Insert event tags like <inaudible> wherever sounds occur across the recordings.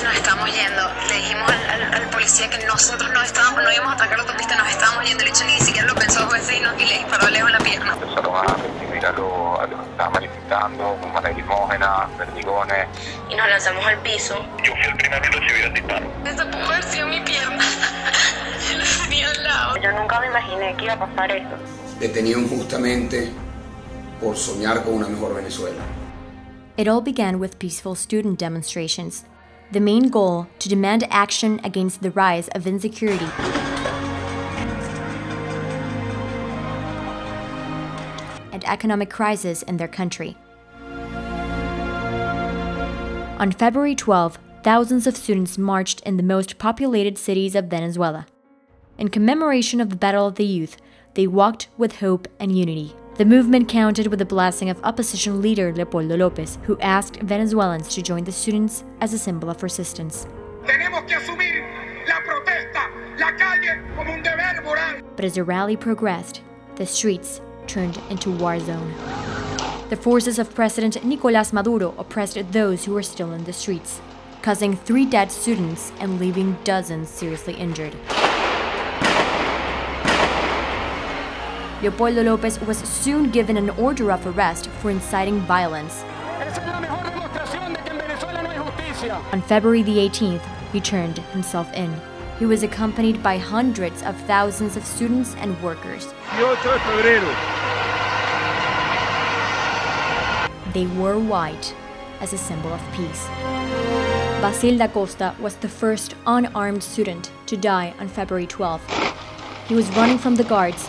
anoche nos estábamos yendo. Le dijimos al, al, al policía que nosotros no estábamos, no íbamos a atacar la autopista, nos estábamos yendo. El hecho ni siquiera lo pensó dos veces y, nos, y le disparó lejos en la pierna. Empezaron a reprimir a los a lo que estaban manifestando, con balas lacrimógenas, perdigones. Y nos lanzamos al piso. Yo fui el primero en recibir el disparo. Esa pudo haber sido mi pierna. <laughs> Yo la tenía al lado. Yo nunca me imaginé que iba a pasar eso. Detenido injustamente por soñar con una mejor Venezuela. It all began with peaceful student demonstrations. The main goal to demand action against the rise of insecurity. and economic crisis in their country. On February 12, thousands of students marched in the most populated cities of Venezuela. In commemoration of the Battle of the Youth, they walked with hope and unity. The movement counted with the blessing of opposition leader Leopoldo Lopez, who asked Venezuelans to join the students as a symbol of resistance. Tenemos que asumir la protesta, la calle como un deber moral. But as the rally progressed, the streets turned into war zone. The forces of President Nicolás Maduro oppressed those who were still in the streets, causing three dead students and leaving dozens seriously injured. Leopoldo Lopez was soon given an order of arrest for inciting violence. On February the 18th, he turned himself in. He was accompanied by hundreds of thousands of students and workers. They wore white as a symbol of peace. Bassil da Costa was the first unarmed student to die on February 12th. He was running from the guards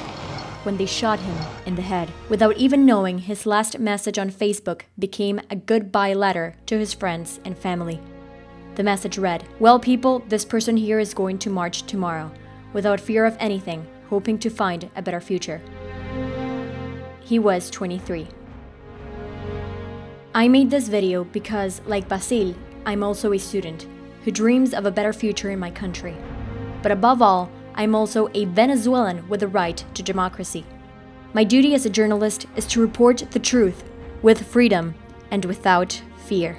when they shot him in the head. Without even knowing, his last message on Facebook became a goodbye letter to his friends and family. The message read Well, people, this person here is going to march tomorrow, without fear of anything, hoping to find a better future. He was 23. I made this video because, like Bassil, I'm also a student who dreams of a better future in my country. But above all, I'm also a Venezuelan with a right to democracy. My duty as a journalist is to report the truth with freedom and without fear.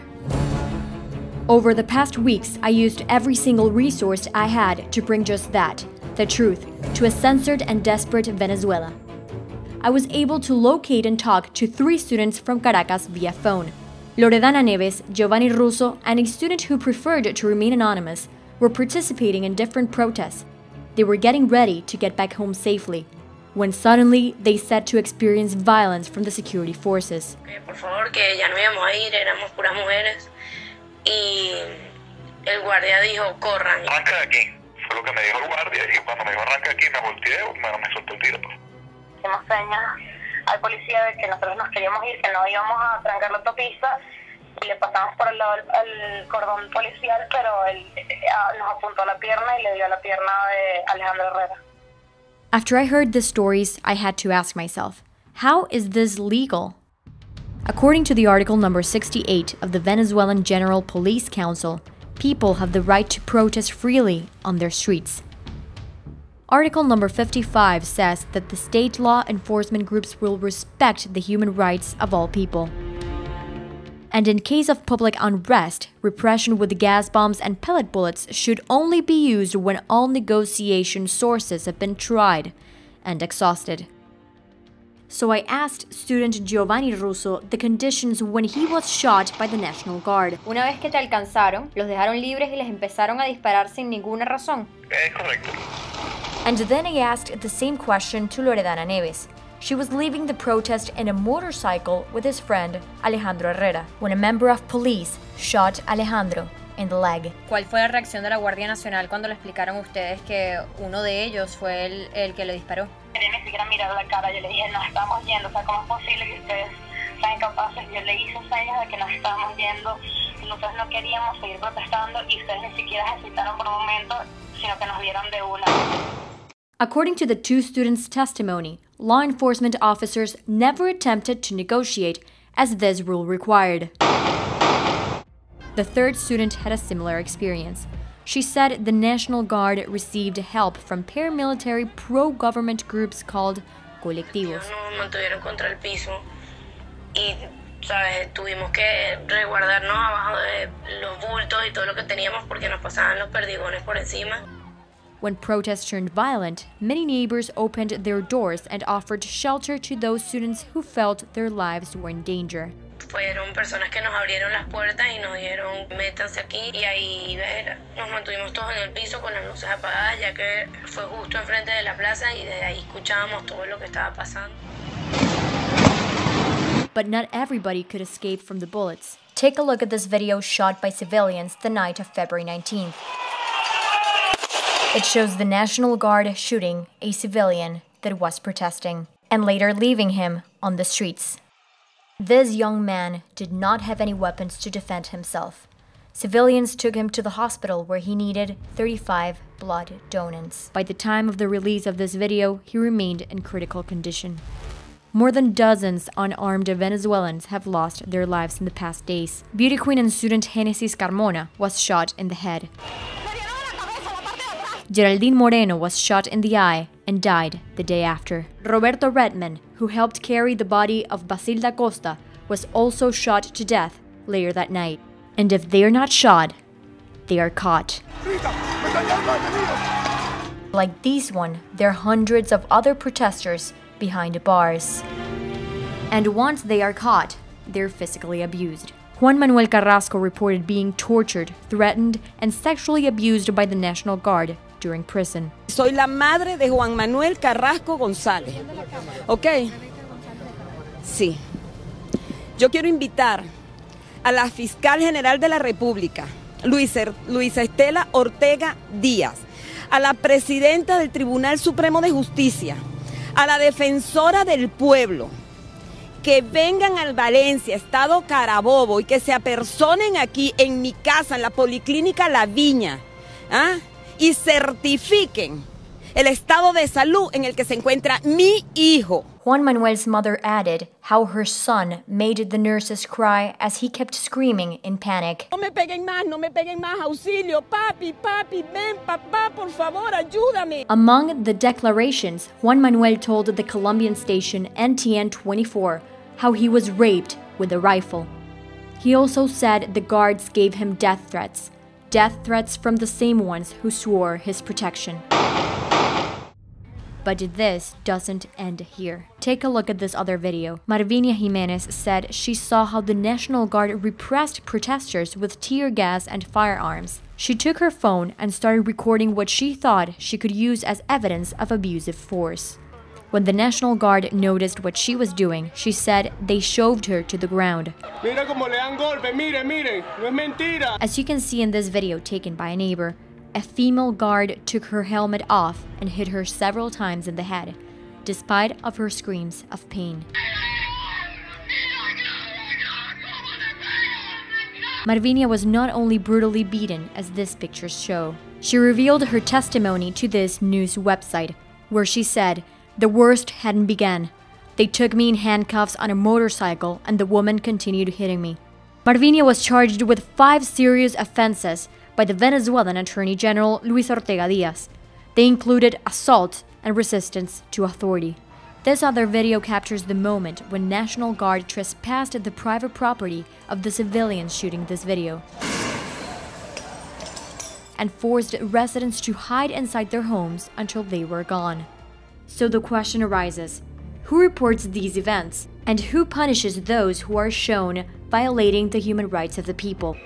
Over the past weeks, I used every single resource I had to bring just that the truth to a censored and desperate Venezuela. I was able to locate and talk to three students from Caracas via phone. Loredana Neves, Giovanni Russo, and a student who preferred to remain anonymous were participating in different protests. They were getting ready to get back home safely when suddenly they said to experience violence from the security forces. Eh, por favor, que ya no íbamos a ir, éramos puras mujeres. Y el guardia dijo, corran. Arranca de aquí. Fue lo que me dijo el guardia. Y cuando me dijo arranca aquí, me volteé, bueno, me soltó el tiro. Pues. Hicimos señas al policía de que nosotros nos queríamos ir, que no íbamos a trancar la autopista. Le pasamos por el lado al cordón policial, pero él eh, nos apuntó la pierna y le dio la pierna de Alejandro Herrera. After I heard the stories, I had to ask myself, how is this legal? According to the article number 68 of the Venezuelan General Police Council, people have the right to protest freely on their streets. Article number 55 says that the state law enforcement groups will respect the human rights of all people. And in case of public unrest, repression with gas bombs and pellet bullets should only be used when all negotiation sources have been tried and exhausted. So I asked student Giovanni Russo the conditions when he was shot by the National Guard. Una vez que te alcanzaron, los dejaron libres y les empezaron a disparar sin ninguna razón. Es correcto. And then I asked the same question to Loredana Neves. She was leaving the protest in a motorcycle with his friend Alejandro Herrera when a member of police shot Alejandro in the leg. ¿Cuál fue la reacción de la Guardia Nacional cuando le explicaron a ustedes que uno de ellos fue el, el que le disparó? quería ni siquiera mirar la cara. Yo le dije, nos estamos yendo. O sea, ¿cómo es posible que ustedes sean capaces? Yo le hice señas de que nos estábamos yendo. Nosotros no queríamos seguir protestando y ustedes ni siquiera hesitaron por un momento, sino que nos dieron de una. According to the two students' testimony, law enforcement officers never attempted to negotiate as this rule required. The third student had a similar experience. She said the National Guard received help from paramilitary pro government groups called colectivos. Y. When protests turned violent, many neighbors opened their doors and offered shelter to those students who felt their lives were in danger. Fueron personas que nos abrieron las puertas y nos dijeron, métanse aquí. Y ahí nos mantuvimos todos en el piso con las luces apagadas, ya que fue justo enfrente de la plaza y desde ahí escuchábamos todo lo que estaba pasando. But not everybody could escape from the bullets. Take a look at this video shot by civilians the night of February 19th. It shows the National Guard shooting a civilian that was protesting and later leaving him on the streets. This young man did not have any weapons to defend himself. Civilians took him to the hospital where he needed 35 blood donants. By the time of the release of this video, he remained in critical condition. More than dozens unarmed Venezuelans have lost their lives in the past days. Beauty queen and student Genesis Carmona was shot in the head. Geraldine Moreno was shot in the eye and died the day after. Roberto Redman, who helped carry the body of Bassil da Costa, was also shot to death later that night. And if they are not shot, they are caught. Like these one, there are hundreds of other protesters behind bars. And once they are caught, they're physically abused. Juan Manuel Carrasco reported being tortured, threatened, and sexually abused by the National Guard during prison. Soy la madre de Juan Manuel Carrasco González. ¿Ok? Sí. Yo quiero invitar a la fiscal general de la República, Luisa, Luisa Estela Ortega Díaz, a la presidenta del Tribunal Supremo de Justicia, a la defensora del pueblo, que vengan al Valencia, Estado Carabobo, y que se apersonen aquí en mi casa, en la Policlínica La Viña, ¿ah? Y certifiquen el estado de salud en el que se encuentra mi hijo. Juan Manuel's mother added how her son made the nurses cry as he kept screaming in panic. No me peguen más, no me peguen más, auxilio, papi, papi, ven, papá, por favor, ayúdame. Among the declarations, Juan Manuel told the Colombian station NTN 24 how he was raped with a rifle. He also said the guards gave him death threats, death threats from the same ones who swore his protection. But this doesn't end here. Take a look at this other video. Marvinia Jimenez said she saw how the National Guard repressed protesters with tear gas and firearms. She took her phone and started recording what she thought she could use as evidence of abusive force. When the National Guard noticed what she was doing, she said they shoved her to the ground. As you can see in this video taken by a neighbor, a female guard took her helmet off and hit her several times in the head, despite of her screams of pain. Marvinia was not only brutally beaten as this pictures show. She revealed her testimony to this news website, where she said, the worst hadn't begun. They took me in handcuffs on a motorcycle and the woman continued hitting me. Marvinia was charged with five serious offenses by the Venezuelan Attorney General Luisa Ortega Diaz. They included assault and resistance to authority. This other video captures the moment when National Guard trespassed the private property of the civilians shooting this video and forced residents to hide inside their homes until they were gone. So the question arises who reports these events? And who punishes those who are shown violating the human rights of the people?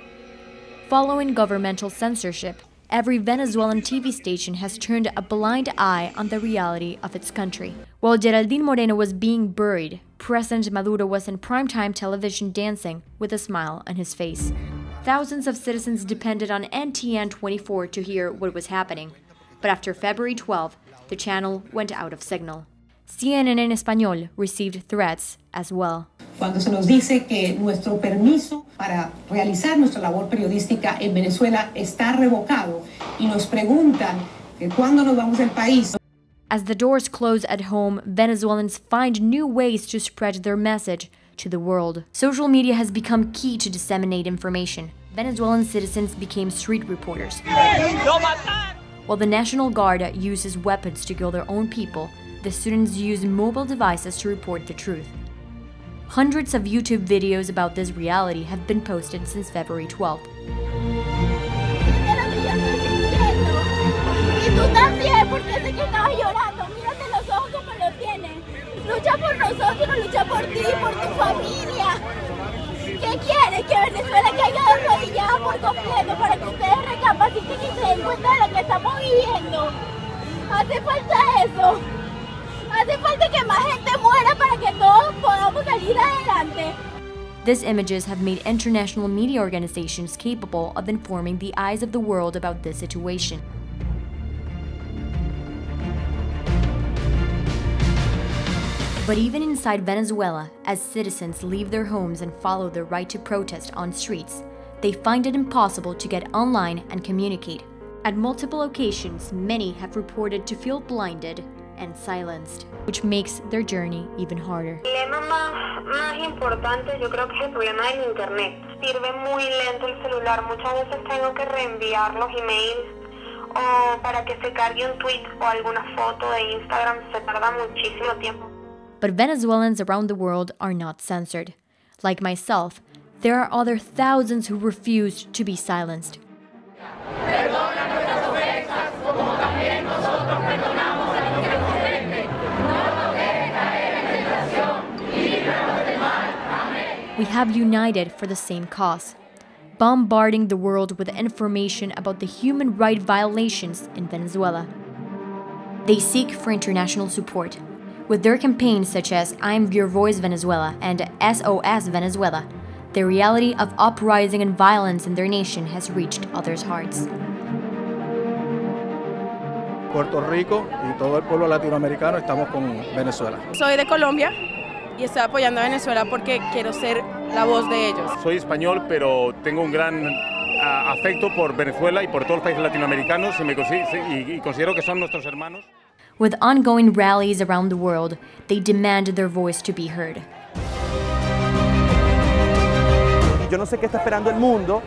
Following governmental censorship, every Venezuelan TV station has turned a blind eye on the reality of its country. While Geraldine Moreno was being buried, President Maduro was in primetime television dancing with a smile on his face. Thousands of citizens depended on NTN 24 to hear what was happening. But after February 12, the channel went out of signal. CNN en español received threats as well. Cuando se nos dice que nuestro permiso para realizar nuestra labor periodística en Venezuela está revocado y nos preguntan que cuándo nos vamos del país. As the doors close at home, Venezuelans find new ways to spread their message to the world. Social media has become key to disseminate information. Venezuelan citizens became street reporters. While the National Guard uses weapons to kill their own people, the students use mobile devices to report the truth. Hundreds of YouTube videos about this reality have been posted since February 12th. Y tú también, porque sé que estabas llorando. Mírate los ojos como los tienes. Lucha por nosotros, lucha por ti, por tu familia. ¿Qué? Que Venezuela caiga por completo para que ustedes recapaciten y se den cuenta de lo que estamos viviendo. Hace falta eso. Hace falta que más gente muera para que todos podamos salir adelante. These images have made international media organizations capable of informing the eyes of the world about this situation. But even inside Venezuela, as citizens leave their homes and follow their right to protest on streets, they find it impossible to get online and communicate. At multiple occasions, many have reported to feel blinded and silenced, which makes their journey even harder. Sirve muy lento el celular. Muchas veces tengo que reenviar los emails o para que se cargue un tweet o alguna foto de Instagram se tarda muchísimo tiempo. But Venezuelans around the world are not censored. Like myself, there are other thousands who refuse to be silenced. We have united for the same cause, bombarding the world with information about the human right violations in Venezuela. They seek for international support. With their campaigns such as I'm Your Voice Venezuela and SOS Venezuela, the reality of uprising and violence in their nation has reached others' hearts. Puerto Rico y todo el pueblo latinoamericano estamos con Venezuela. Soy de Colombia y estoy apoyando a Venezuela porque quiero ser la voz de ellos. Soy español, pero tengo un gran uh, afecto por Venezuela y por todos los países latinoamericanos y, me, y, y considero que son nuestros hermanos. With ongoing rallies around the world, they demand their voice to be heard. Yo no sé qué está esperando el mundo,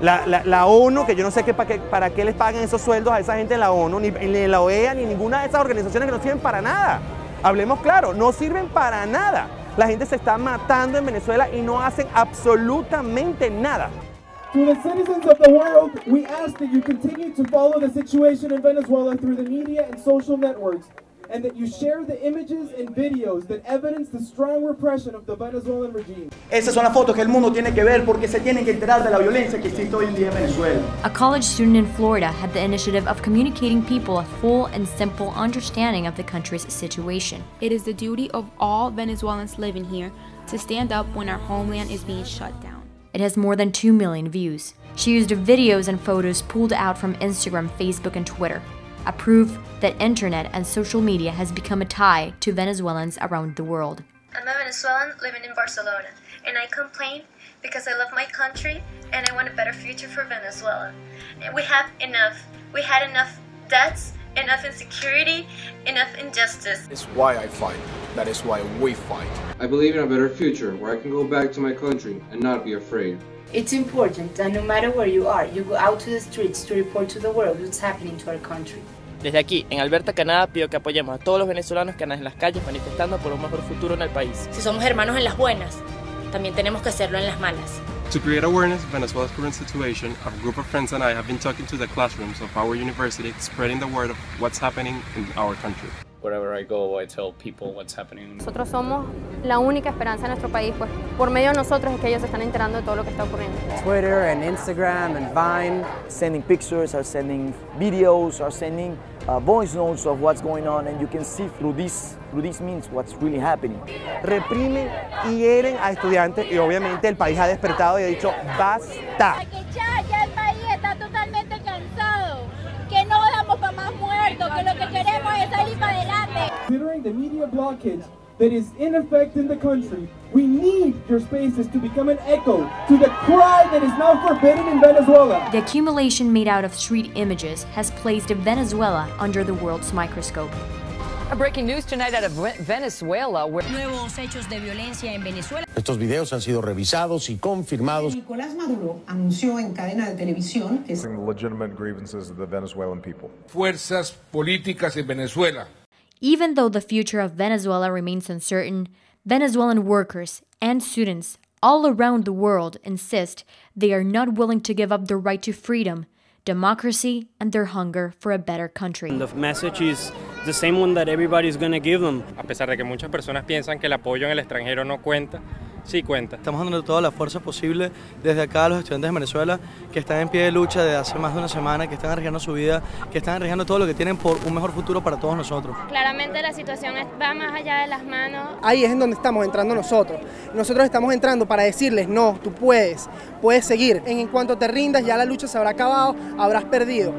la, la, la ONU, que yo no sé qué, para, qué, para qué les paguen esos sueldos a esa gente en la ONU, ni, ni la OEA, ni ninguna de esas organizaciones que no sirven para nada. Hablemos claro, no sirven para nada. La gente se está matando en Venezuela y no hacen absolutamente nada. To the citizens of the world, we ask that you continue to follow the situation in Venezuela through the media and social networks, and that you share the images and videos that evidence the strong repression of the Venezuelan regime. Esas son las fotos que el mundo tiene que ver porque se tienen que enterar de la violencia que existe hoy en día en Venezuela. A college student in Florida had the initiative of communicating people a full and simple understanding of the country's situation. It is the duty of all Venezuelans living here to stand up when our homeland is being shut down. It has more than 2 million views. She used videos and photos pulled out from Instagram, Facebook, and Twitter, a proof that internet and social media has become a tie to Venezuelans around the world. I'm a Venezuelan living in Barcelona, and I complain because I love my country and I want a better future for Venezuela. We have enough. We had enough debts, enough insecurity, enough injustice. It's why I fight. That is why we fight. I believe in a better future where I can go back to my country and not be afraid. It's important that no matter where you are, you go out to the streets to report to the world what's happening to our country. Desde aquí, en Alberta, Canadá, pido que apoyemos a todos los venezolanos que andan en las calles manifestando por un mejor futuro en el país. Si somos hermanos en las buenas, también tenemos que hacerlo en las malas. To create awareness of Venezuela's current situation, a group of friends and I have been talking to the classrooms of our university, spreading the word of what's happening in our country. Wherever I go, I tell people what's happening. Nosotros somos la única esperanza en nuestro país, pues por medio de nosotros es que ellos se están enterando de todo lo que está ocurriendo. Twitter and Instagram and Vine, sending pictures, or sending videos, or sending uh, voice notes of what's going on, and you can see through these through these means what's really happening. Reprimen y hieren a estudiantes y obviamente el país ha despertado y ha dicho basta. Considering the media blockage that is in effect in the country, we need your spaces to become an echo to the cry that is now forbidden in Venezuela. The accumulation made out of street images has placed Venezuela under the world's microscope. A breaking news tonight out of Venezuela. Where... Nuevos hechos de violencia en Venezuela. Estos videos han sido revisados y confirmados. Nicolás Maduro anunció en cadena de televisión que legitimate grievances of the Venezuelan people. Fuerzas políticas en Venezuela. Even though the future of Venezuela remains uncertain, Venezuelan workers and students all around the world insist they are not willing to give up their right to freedom, democracy, and their hunger for a better country. The message is the same one that everybody's going to give them. A pesar de que muchas personas piensan que el apoyo en el extranjero no cuenta, sí cuenta. Estamos dando toda la fuerza posible desde acá a los estudiantes de Venezuela que están en pie de lucha desde hace más de una semana, que están arriesgando su vida, que están arriesgando todo lo que tienen por un mejor futuro para todos nosotros. Claramente la situación va más allá de las manos. Ahí es en donde estamos entrando nosotros. Nosotros estamos entrando para decirles, no, tú puedes, puedes seguir. En cuanto te rindas, ya la lucha se habrá acabado, habrás perdido.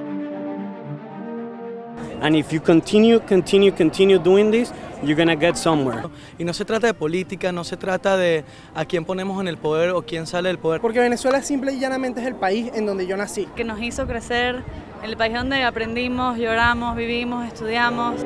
And if you continue, continue, continue doing this, you're gonna get somewhere. Y no se trata de política, no se trata de a quién ponemos en el poder o quién sale del poder. Porque Venezuela simple y llanamente es el país en donde yo nací. Que nos hizo crecer, el país donde aprendimos, lloramos, vivimos, estudiamos.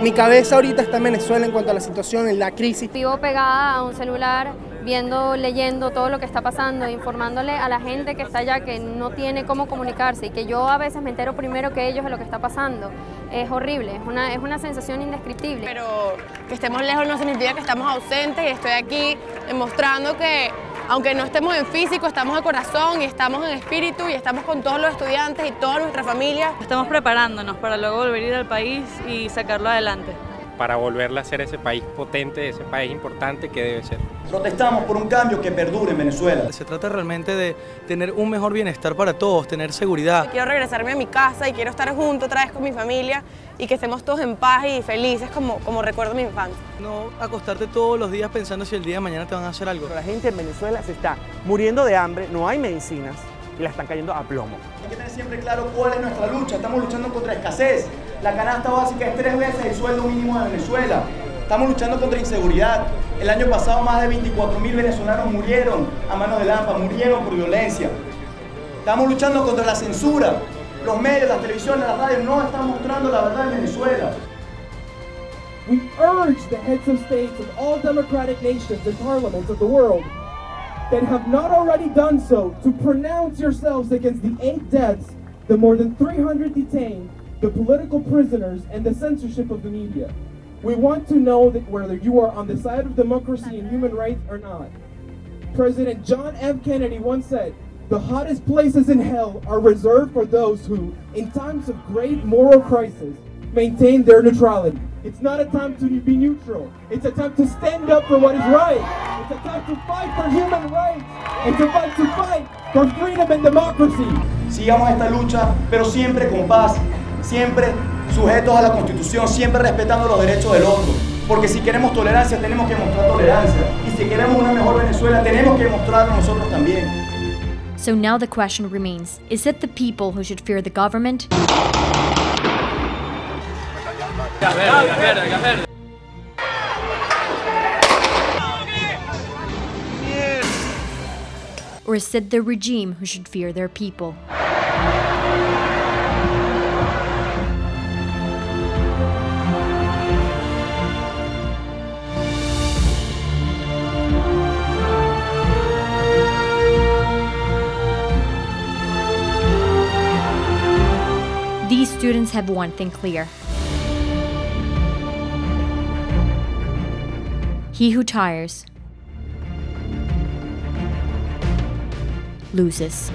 Mi cabeza ahorita está en Venezuela en cuanto a la situación, en la crisis. Vivo pegada a un celular viendo, leyendo todo lo que está pasando, informándole a la gente que está allá que no tiene cómo comunicarse y que yo a veces me entero primero que ellos de lo que está pasando. Es horrible, es una, es una sensación indescriptible. Pero que estemos lejos no significa que estamos ausentes y estoy aquí demostrando que aunque no estemos en físico, estamos de corazón y estamos en espíritu y estamos con todos los estudiantes y toda nuestra familia. Estamos preparándonos para luego volver a ir al país y sacarlo adelante para volverla a ser ese país potente, ese país importante que debe ser. Protestamos por un cambio que perdure en Venezuela. Se trata realmente de tener un mejor bienestar para todos, tener seguridad. Quiero regresarme a mi casa y quiero estar junto otra vez con mi familia y que estemos todos en paz y felices como, como recuerdo mi infancia. No acostarte todos los días pensando si el día de mañana te van a hacer algo. La gente en Venezuela se está muriendo de hambre, no hay medicinas y la están cayendo a plomo. Hay que tener siempre claro cuál es nuestra lucha. Estamos luchando contra escasez. La canasta básica es tres veces el sueldo mínimo de Venezuela. Estamos luchando contra inseguridad. El año pasado más de 24 mil venezolanos murieron a manos de Lampa, murieron por violencia. Estamos luchando contra la censura. Los medios, las televisiones, las radios no están mostrando la verdad en Venezuela. We urge the heads of states of all democratic nations and parliaments of the world that have not already done so to pronounce yourselves against the eight deaths, the more than 300 detained, the political prisoners, and the censorship of the media. We want to know that whether you are on the side of democracy and human rights or not. President John F. Kennedy once said, the hottest places in hell are reserved for those who, in times of great moral crisis, maintain their neutrality. It's not a time to be neutral. It's a time to stand up for what is right. It's a time to fight for human rights and to fight to fight for freedom and democracy. Sigamos esta lucha, pero siempre con paz, siempre sujetos a la Constitución, siempre respetando los derechos del otro. Porque si queremos tolerancia, tenemos que mostrar tolerancia. Y si queremos una mejor Venezuela, tenemos que mostrarlo nosotros también. So now the question remains is it the people who should fear the government? Or is it the regime who should fear their people? These students have one thing clear. He who tires loses.